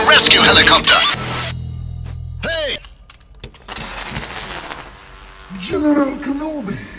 rescue helicopter. Hey! General Kenobi!